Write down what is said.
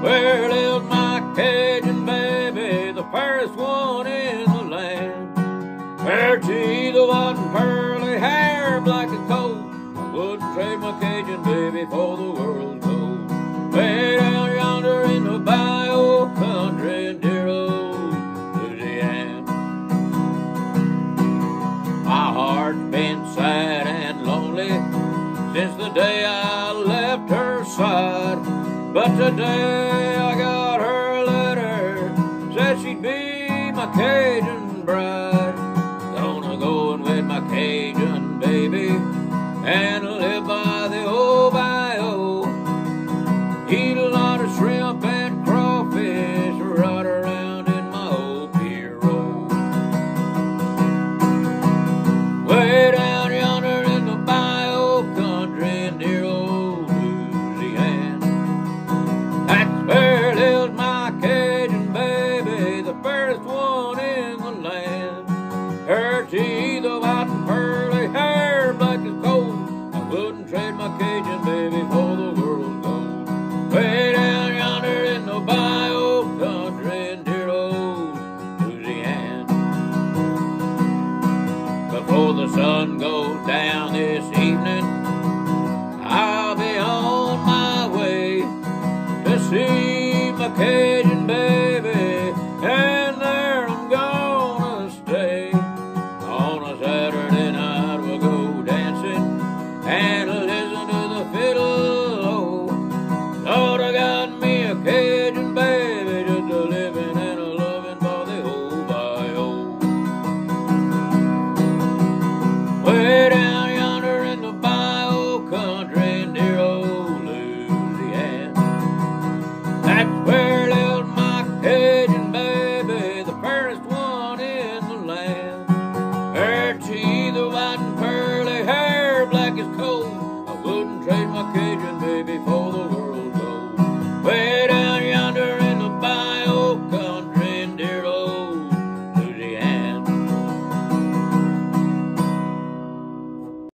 Where lives my Cajun baby, the fairest one in the land? Her teeth the white and curly hair, black and cold. I wouldn't trade my Cajun baby for the world gold. Way down yonder in the bayou country in dear old Louisiana. My heart's been sad and lonely since the day I but today I got her letter, said she'd be my Cajun bride. White and hair black as coal. I wouldn't trade my Cajun baby for the world's gold. Way down yonder in the country near old Louisiana. Before the sun goes down this evening, I'll be on my way to see my Cajun Oh.